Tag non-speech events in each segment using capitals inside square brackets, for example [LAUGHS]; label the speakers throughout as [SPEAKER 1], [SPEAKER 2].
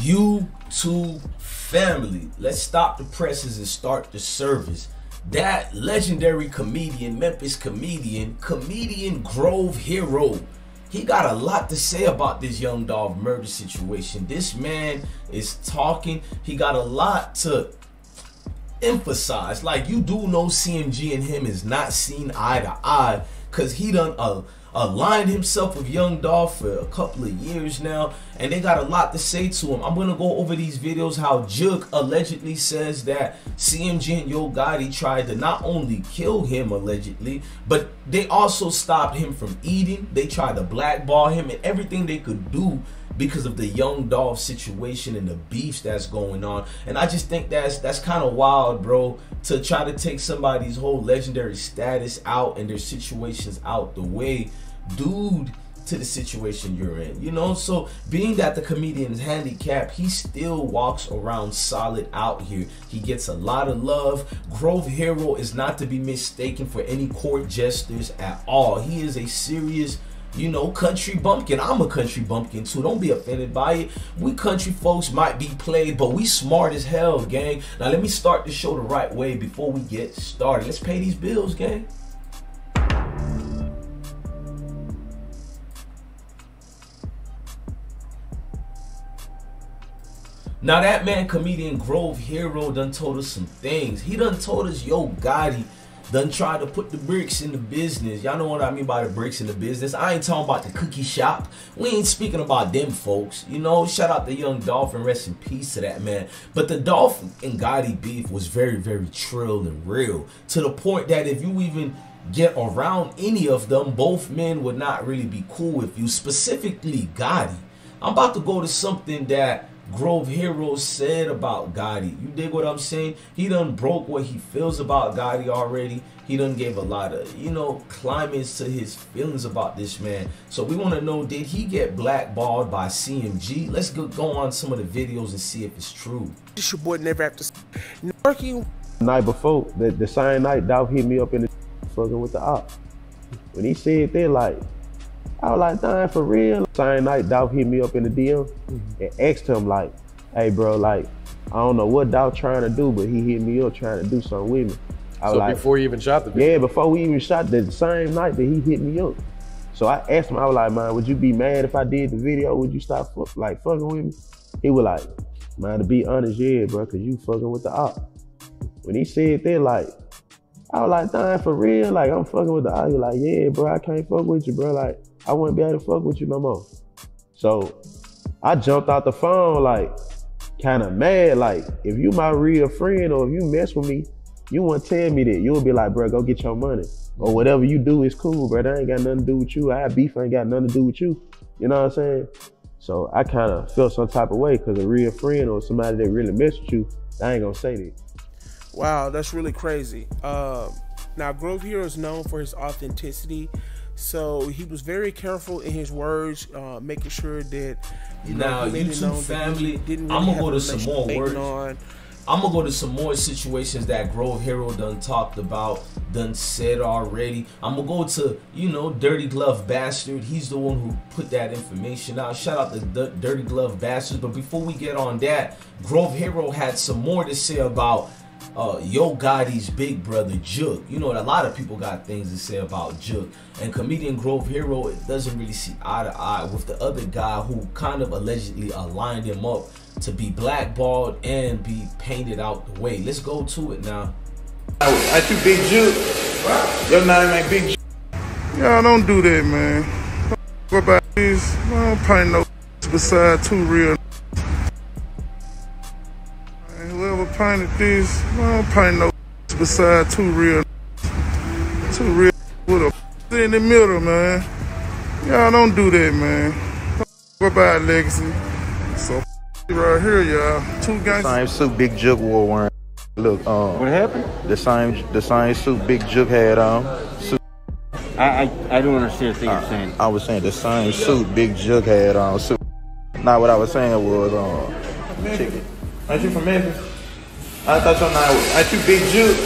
[SPEAKER 1] YouTube family, let's stop the presses and start the service. That legendary comedian, Memphis comedian, comedian Grove Hero, he got a lot to say about this Young Dolph murder situation. This man is talking. He got a lot to emphasize. Like you do know CMG and him is not seen eye to eye because he done a aligned himself with Young Dolph for a couple of years now, and they got a lot to say to him. I'm gonna go over these videos how Jook allegedly says that CMG and Yo Gotti tried to not only kill him allegedly, but they also stopped him from eating. They tried to blackball him and everything they could do because of the young Dolph situation and the beefs that's going on. And I just think that's that's kind of wild, bro, to try to take somebody's whole legendary status out and their situations out the way dude to the situation you're in. You know, so being that the comedian's is handicapped, he still walks around solid out here. He gets a lot of love. Grove Hero is not to be mistaken for any court jesters at all. He is a serious you know, country bumpkin. I'm a country bumpkin too. Don't be offended by it. We country folks might be played, but we smart as hell, gang. Now let me start the show the right way before we get started. Let's pay these bills, gang. Now that man, comedian Grove Hero, done told us some things. He done told us, yo, Gotti done tried to put the bricks in the business. Y'all know what I mean by the bricks in the business. I ain't talking about the cookie shop. We ain't speaking about them folks. You know, shout out the young Dolphin, rest in peace to that man. But the Dolphin and Gotti beef was very, very trill and real. To the point that if you even get around any of them, both men would not really be cool with you. Specifically Gotti. I'm about to go to something that Grove Hero said about Gotti. You dig what I'm saying? He done broke what he feels about Gotti already. He done gave a lot of, you know, climates to his feelings about this man. So we want to know, did he get blackballed by CMG? Let's go, go on some of the videos and see if it's true.
[SPEAKER 2] This your boy never have to working.
[SPEAKER 3] Night before, the, the same night, Dolph hit me up in the fucking with the op. When he said that, like, I was like, dying for real. Same night, Dolph hit me up in the DM mm-hmm. and asked him like, hey bro, like, I don't know what Dolph trying to do, but he hit me up trying to do something with me.
[SPEAKER 4] I so like, before you even shot the video?
[SPEAKER 3] Yeah, before we even shot the same night that he hit me up. So I asked him, I was like, man, would you be mad if I did the video? Would you stop like fucking with me? He was like, man, to be honest, yeah, bro, cause you fucking with the op. When he said that, like, I was like, dying for real, like I'm fucking with the op. He was like, yeah, bro, I can't fuck with you, bro. Like, I wouldn't be able to fuck with you no more. So I jumped out the phone like kind of mad. Like if you my real friend or if you mess with me, you wouldn't tell me that. You'll be like, bro, go get your money. Or whatever you do is cool, bro. That ain't got nothing to do with you. I have beef ain't got nothing to do with you. You know what I'm saying? So I kind of feel some type of way because a real friend or somebody that really mess with you, I ain't gonna say that.
[SPEAKER 2] Wow, that's really crazy. Uh, now, Grove Hero is known for his authenticity. So he was very careful in his words, uh, making sure that
[SPEAKER 1] you now, know, YouTube family. Didn't really I'm gonna go to some more words. On. I'm gonna go to some more situations that Grove Hero done talked about, done said already. I'm gonna go to, you know, Dirty Glove Bastard. He's the one who put that information out. Shout out to D Dirty Glove Bastard. But before we get on that, Grove Hero had some more to say about uh, Yo Gotti's big brother Jook. You know, a lot of people got things to say about Jook. And comedian Grove Hero it doesn't really see eye to eye with the other guy who kind of allegedly aligned him up to be blackballed and be painted out the way. Let's go to it now.
[SPEAKER 5] I you Big Jug. Your name ain't Big Jug.
[SPEAKER 6] Y'all don't do that, man. What about this? I don't paint no beside two real painted this. I don't paint no [LAUGHS] beside two real, [LAUGHS] two real [LAUGHS] with a in the middle, man. Y'all don't do that, man. What about legacy? So right here, y'all. Two guys.
[SPEAKER 7] Same suit Big Jug wore wearing. Look, um,
[SPEAKER 4] what happened?
[SPEAKER 7] The same, the same suit Big Jug had on.
[SPEAKER 8] Suit. I, I, I don't understand what you're uh, saying. I
[SPEAKER 7] was saying the same suit Big Jug had on. Suit. Not what I was saying was um,
[SPEAKER 5] chicken. Aren't you from Memphis? I thought your name was, ain't you Big Jug?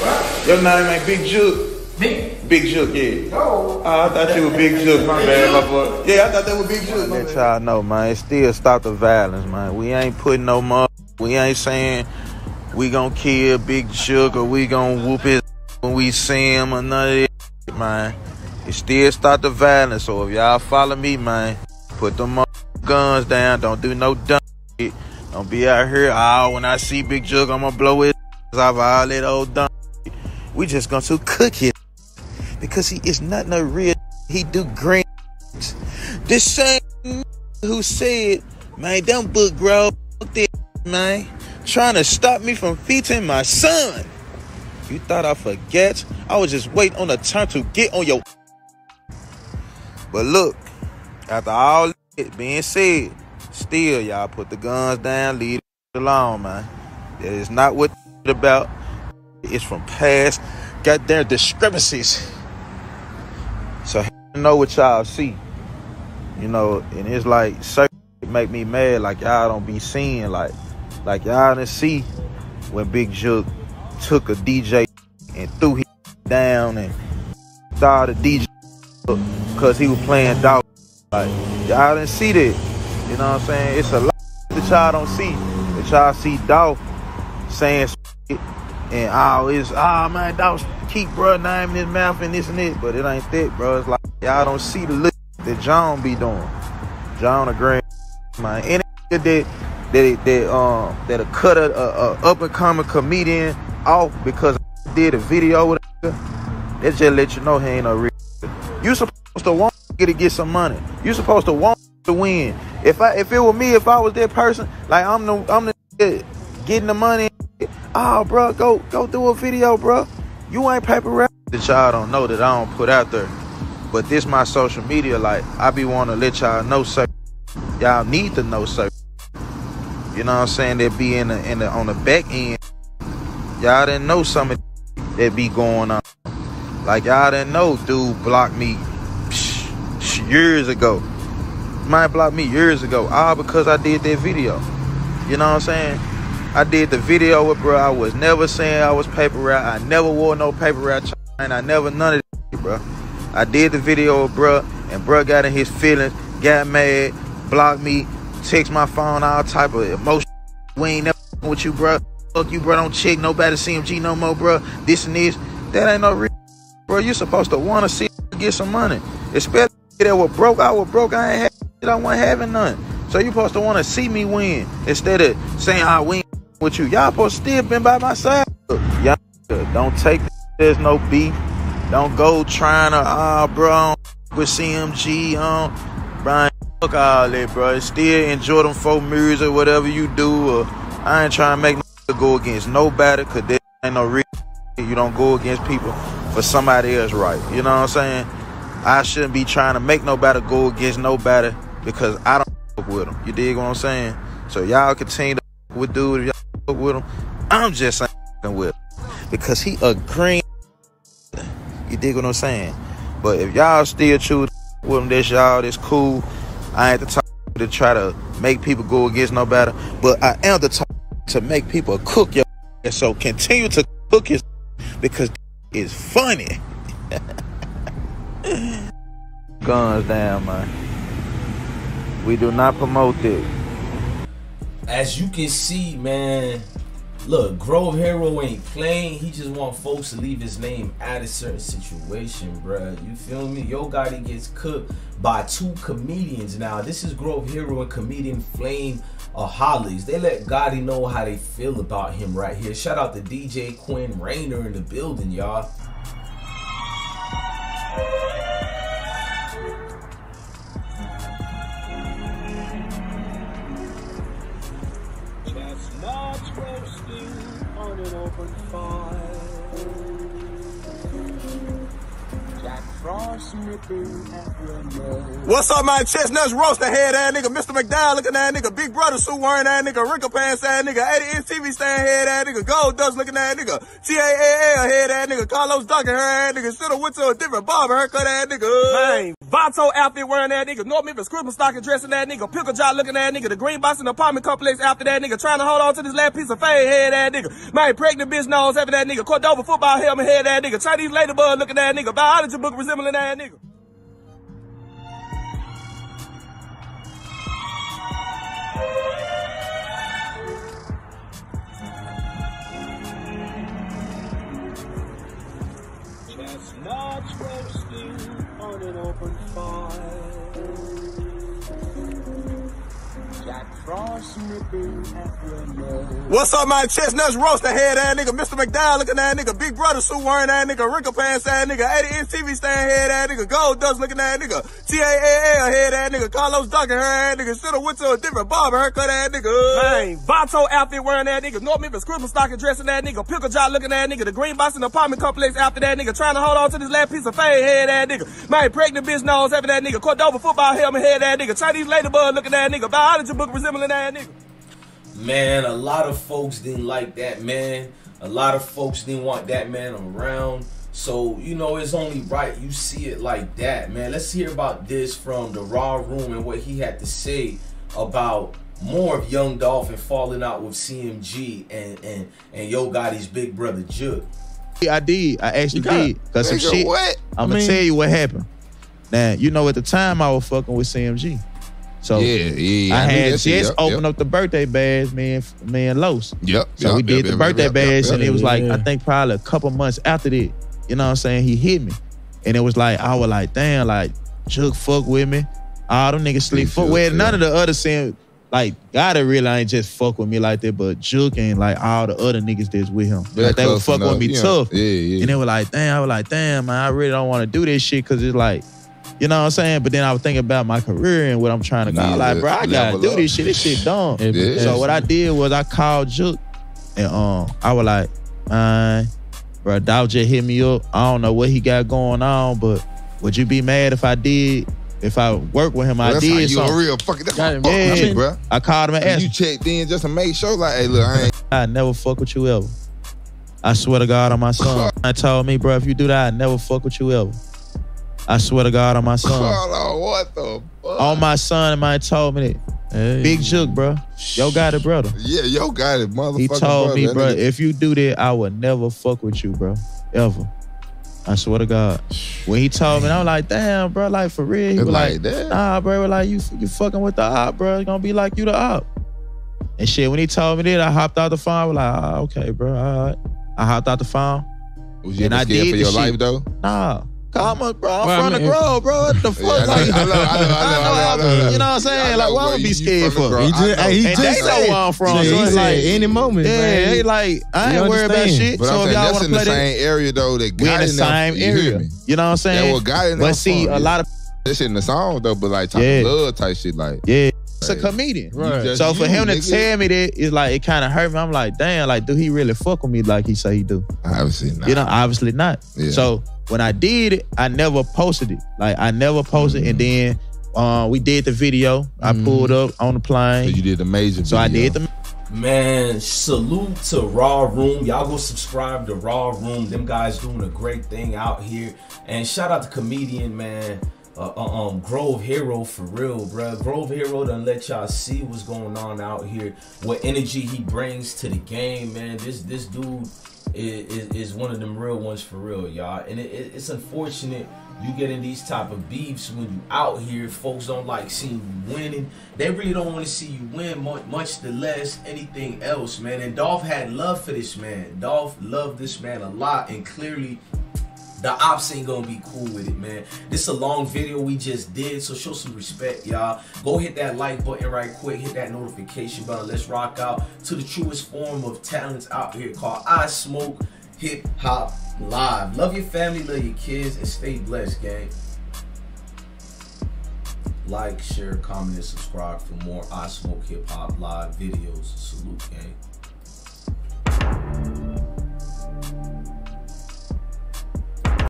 [SPEAKER 5] What? Your name ain't Big Jug.
[SPEAKER 1] Big,
[SPEAKER 5] Big Jook, yeah. Oh, I thought you were Big Jook. My bad, my boy. Yeah, I thought that was Big Jook.
[SPEAKER 7] Let y'all know, man. Still stop the violence, man. We ain't putting no more. We ain't saying we gonna kill Big Jook or we gonna whoop his when we see him or none of that, man. It still stop the violence. So if y'all follow me, man, put them guns down. Don't do no dumb shit. Don't be out here. Oh, when I see Big Jug, I'm gonna blow his off all that old dumb. We just gonna cook his because he is not no real. He do green. This same who said, man, don't book bro, this man, trying to stop me from feeding my son. You thought I forget? I was just waiting on the time to get on your. But look, after all it being said, still y'all put the guns down, leave it alone, man. That is not what it's about. It's from past goddamn discrepancies. So know what y'all see. You know, and it's like certain make me mad, like y'all don't be seeing like like y'all didn't see when Big Jook took a DJ and threw him down and started DJ because he was playing dog. Like y'all didn't see that. You know what I'm saying? It's a lot that y'all don't see. That y'all see Dolph saying and oh it's oh man Dolph keep bro name in his mouth and this and this, but it ain't thick, bro. It's like y'all don't see the look that John be doing. John a grand man. Any that that that um that a cut a, a, a up and coming comedian off because I did a video with that just let you know he ain't no real. You supposed to want to get some money. You supposed to want to win. If I if it were me, if I was that person, like I'm the I'm the getting the money. Oh, bro, go go do a video, bro. You ain't paper rap. That y'all don't know that I don't put out there. But this my social media. Like I be want to let y'all know, sir. Y'all need to know, sir. You know what I'm saying? That be in the in the on the back end. Y'all didn't know some of that be going on. Like y'all didn't know dude blocked me years ago. Might block me years ago, all because I did that video. You know what I'm saying? I did the video with bro. I was never saying I was paper route. I never wore no paper route and I never none of that, bro. I did the video with bro, and bro got in his feelings, got mad, blocked me, text my phone, all type of emotion. We ain't never with you, bro. Fuck you, bro. Don't check nobody CMG no more, bro. This and this. That ain't no real, bro. You supposed to want to see get some money, especially that was broke. I was broke. I ain't have I wasn't having none. So you supposed to want to see me win instead of saying I win with you. Y'all supposed to still been by my side. Y'all don't take there's no beef. Don't go trying to ah uh, bro with CMG on. Brian, fuck all that, bro. Still enjoy them four mirrors or whatever you do. Or I ain't trying to make no go against nobody, cause there ain't no reason you don't go against people for somebody else right. You know what I'm saying? I shouldn't be trying to make nobody go against nobody because I don't fuck with them. You dig what I'm saying? So y'all continue to with dude if y'all fuck with him. I'm just saying with him because he a green. You dig what I'm saying? But if y'all still choose with him, that's y'all. That's cool. I ain't the type to try to make people go against no better, but I am the type to make people cook your. So continue to cook it because it's funny. [LAUGHS] Guns down, man. We do not promote it.
[SPEAKER 1] As you can see, man, look, Grove Hero ain't playing. He just want folks to leave his name out of certain situation, bruh. You feel me? Yo Gotti gets cooked by two comedians now. This is Grove Hero and comedian Flame Hollies. They let Gotti know how they feel about him right here. Shout out to DJ Quinn Rainer in the building, y'all.
[SPEAKER 9] What's up, my chestnuts roast head ass nigga, Mr. McDowell looking at nigga, Big Brother suit wearing that nigga, wrinkle pants ass nigga, 80 inch TV stand head ass nigga, Gold Dust looking at nigga, TAAL head ass nigga, Carlos Duncan hair ass nigga, shoulda went to a different barber haircut ass nigga. Man. Vato outfit wearing that nigga. North Memphis Christmas stocking dressing that nigga. Pickle jar looking that nigga. The Green Boston apartment complex after that nigga. Trying to hold on to this last piece of fade head that nigga. Man, pregnant bitch nose having that nigga. Cordova football helmet head that nigga. Chinese ladybug looking that nigga. Biology book resembling that nigga.
[SPEAKER 10] An open fire. Jack
[SPEAKER 9] What's up, my chestnuts roasting head ass nigga, Mr. McDowell looking at nigga, Big Brother suit wearing that nigga, wrinkle pants ass nigga, 80 inch TV stand head ass nigga, Gold Dust looking at nigga, TAAL head ass nigga, Carlos Duncan hair ass nigga, shoulda went to a different barber haircut ass nigga. Man, Vato outfit wearing that nigga, North Memphis Christmas stocking dressing that nigga, pickle jar looking at nigga, the Green Boston apartment complex after that nigga, trying to hold on to this last piece of fade head ass nigga. Man, pregnant bitch nose having that nigga, Cordova football helmet head ass nigga, Chinese ladybug looking at nigga, biology book resembling that nigga.
[SPEAKER 1] Man, a lot of folks didn't like that man. A lot of folks didn't want that man around. So, you know, it's only right you see it like that, man. Let's hear about this from the Raw Room and what he had to say about more of Young Dolphin falling out with CMG and and and Yo Gotti's big brother Jook.
[SPEAKER 7] I did. I actually
[SPEAKER 1] kinda-
[SPEAKER 7] did. Cause some
[SPEAKER 1] Nigga,
[SPEAKER 7] shit.
[SPEAKER 1] what?
[SPEAKER 7] I'm
[SPEAKER 1] I
[SPEAKER 7] gonna tell you what happened. Now, you know, at the time I was fucking with CMG. So
[SPEAKER 11] Yeah, yeah,
[SPEAKER 7] I
[SPEAKER 11] I
[SPEAKER 7] had
[SPEAKER 11] that shit,
[SPEAKER 7] just
[SPEAKER 11] yep,
[SPEAKER 7] opened
[SPEAKER 11] yep.
[SPEAKER 7] up the birthday bash, me and me and Los.
[SPEAKER 11] Yep.
[SPEAKER 7] So
[SPEAKER 11] yep,
[SPEAKER 7] we did
[SPEAKER 11] yep,
[SPEAKER 7] the
[SPEAKER 11] yep,
[SPEAKER 7] birthday
[SPEAKER 11] yep,
[SPEAKER 7] bash,
[SPEAKER 11] yep,
[SPEAKER 7] and it was like
[SPEAKER 11] yeah.
[SPEAKER 7] I think probably a couple months after that. You know what I'm saying? He hit me, and it was like I was like, damn, like Jook fuck with me. All them niggas sleep fuck.
[SPEAKER 11] Jook,
[SPEAKER 7] Well, none of the other sim like gotta really ain't just fuck with me like that, but Jook and like all the other niggas that's with him.
[SPEAKER 11] Yeah,
[SPEAKER 7] Like, they were
[SPEAKER 11] fuck
[SPEAKER 7] fucking with me
[SPEAKER 11] yeah.
[SPEAKER 7] tough.
[SPEAKER 11] Yeah, yeah.
[SPEAKER 7] And they were like, damn, I was like, damn, man, I really don't want to do this shit because it's like, you know what I'm saying? But then I was thinking about my career and what I'm trying to go. I was
[SPEAKER 11] Yeah,
[SPEAKER 7] like, bro, I gotta do
[SPEAKER 11] up.
[SPEAKER 7] this shit. This shit dumb.
[SPEAKER 11] Yeah.
[SPEAKER 7] So what I did was I called Jook and um I was like, man, bro, Dolph just hit me up. I don't know what he got going on, but would you be mad if I did? If I work with him,
[SPEAKER 11] Well,
[SPEAKER 7] I
[SPEAKER 11] that's
[SPEAKER 7] did
[SPEAKER 11] how you
[SPEAKER 7] something.
[SPEAKER 11] a real fucking. That's what
[SPEAKER 7] Yeah,
[SPEAKER 11] fuck with me, bro.
[SPEAKER 7] I called him and asked
[SPEAKER 11] You checked in just to make sure, like, hey, look, I ain't.
[SPEAKER 7] I never fuck with you ever. I swear to God on my son. I told me, bro, if you do that, I never fuck with you ever. I swear to God on my son.
[SPEAKER 11] Hold on, what the fuck?
[SPEAKER 7] On my son, and man told me that. Big Jook, bro. Yo Gotti, brother.
[SPEAKER 11] Yeah, yo got it, motherfucker.
[SPEAKER 7] He told
[SPEAKER 11] brother.
[SPEAKER 7] me, bro,
[SPEAKER 11] nigga-
[SPEAKER 7] if you do that, I would never fuck with you, bro. Ever. I swear to God. When he told me, I was like, damn, bro, like for real. He was like,
[SPEAKER 11] like that?
[SPEAKER 7] nah, bro, like you you fucking with the op, bro. It's gonna be like you the op. And shit, when he told me that, I hopped out the phone. I was like, ah, okay, bro, all right. I hopped out the phone.
[SPEAKER 11] Was you
[SPEAKER 7] and
[SPEAKER 11] ever
[SPEAKER 7] I
[SPEAKER 11] scared
[SPEAKER 7] did
[SPEAKER 11] for
[SPEAKER 7] the
[SPEAKER 11] your
[SPEAKER 7] shit.
[SPEAKER 11] life, though?
[SPEAKER 7] Nah. Come on, bro. I'm
[SPEAKER 11] Well, I
[SPEAKER 7] from
[SPEAKER 11] mean,
[SPEAKER 7] the grove, bro. What the fuck?
[SPEAKER 11] Yeah, I know,
[SPEAKER 7] like,
[SPEAKER 11] I know, I know, I know, I know, I know, I know.
[SPEAKER 7] You know what I'm saying?
[SPEAKER 11] I
[SPEAKER 7] like,
[SPEAKER 11] know,
[SPEAKER 7] why
[SPEAKER 11] bro,
[SPEAKER 7] would be
[SPEAKER 11] you- you
[SPEAKER 7] scared
[SPEAKER 11] from the
[SPEAKER 7] for?
[SPEAKER 11] grove.
[SPEAKER 7] And
[SPEAKER 11] I know.
[SPEAKER 7] they know where I'm from.
[SPEAKER 12] Yeah,
[SPEAKER 7] so
[SPEAKER 12] he
[SPEAKER 7] it's
[SPEAKER 12] said
[SPEAKER 7] like,
[SPEAKER 12] any moment,
[SPEAKER 7] yeah,
[SPEAKER 12] man.
[SPEAKER 7] they like, I ain't worried about shit.
[SPEAKER 11] But
[SPEAKER 7] so
[SPEAKER 11] I'm
[SPEAKER 7] if y'all want to play
[SPEAKER 11] in the
[SPEAKER 7] play that,
[SPEAKER 11] same area though. That
[SPEAKER 7] we in the same
[SPEAKER 11] you
[SPEAKER 7] area.
[SPEAKER 11] me?
[SPEAKER 7] You know what I'm saying?
[SPEAKER 11] Yeah, well, got enough
[SPEAKER 7] But see, a lot of
[SPEAKER 11] That shit in the song though, but like type
[SPEAKER 7] Yeah.
[SPEAKER 11] of blood type shit, like
[SPEAKER 7] yeah, it's a comedian.
[SPEAKER 11] Right. just
[SPEAKER 7] So for
[SPEAKER 11] you,
[SPEAKER 7] him to
[SPEAKER 11] nigga.
[SPEAKER 7] tell me that, it's like it kind of hurt me. I'm like, damn, like, do he really fuck with me like he say he do?
[SPEAKER 11] obviously not.
[SPEAKER 7] You know, obviously not.
[SPEAKER 11] Yeah.
[SPEAKER 7] So when I did it, I never posted it. Like I never posted, and then uh, we did the video. I pulled up on the plane.
[SPEAKER 11] So you did the major.
[SPEAKER 7] So I did the
[SPEAKER 1] Man, salute to Raw Room. Y'all go subscribe to Raw Room. Them guys doing a great thing out here. And shout out to comedian man, uh, uh, um, Grove Hero for real, bro. Grove Hero done let y'all see what's going on out here. What energy he brings to the game, man. This this dude is, is, one of them real ones for real, y'all. And it, it, it's unfortunate you get in these type of beefs when you out here. Folks don't like seeing you winning. They really don't want to see you win, much, much the less anything else, man. And Dolph had love for this man. Dolph loved this man a lot, and clearly the ops ain't gonna be cool with it, man. This is a long video we just did, so show some respect, y'all. Go hit that like button right quick, hit that notification button. Let's rock out to the truest form of talents out here called I Smoke Hip Hop Live. Love your family, love your kids, and stay blessed, gang. Like, share, comment, and subscribe for more I Smoke Hip Hop Live videos. Salute, gang.